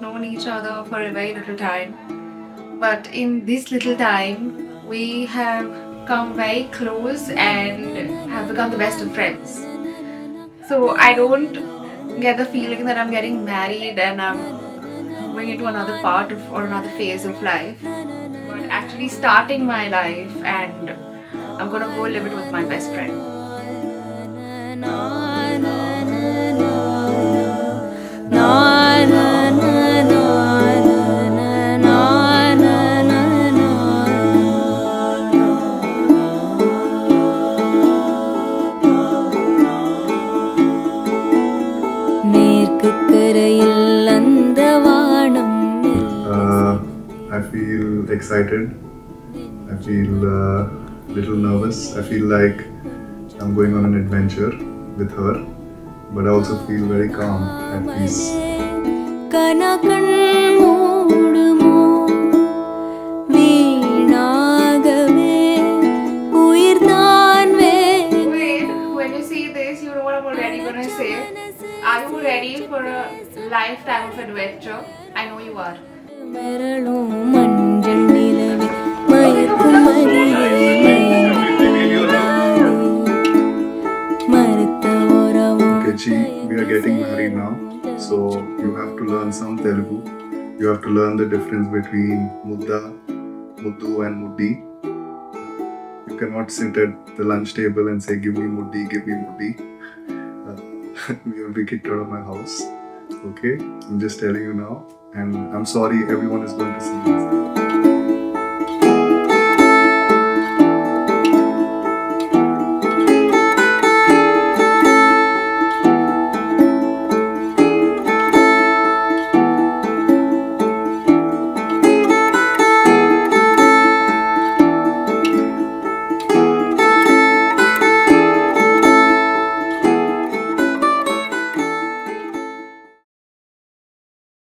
known each other for a very little time. But in this little time, we have come very close and have become the best of friends. So I don't get the feeling that I'm getting married and I'm moving into another part of or another phase of life. But actually starting my life and I'm gonna go live it with my best friend. excited. I feel a uh, little nervous. I feel like I'm going on an adventure with her, but I also feel very calm and peace. Are you ready for a lifetime of adventure? I know you are. We are getting married now. So you have to learn some Telugu. You have to learn the difference between Mudda, Muddu and Muddi. You cannot sit at the lunch table and say, give me Muddi, give me Muddi. Uh, we will be kicked out of my house. Okay, I'm just telling you now. And I'm sorry everyone is going to see this.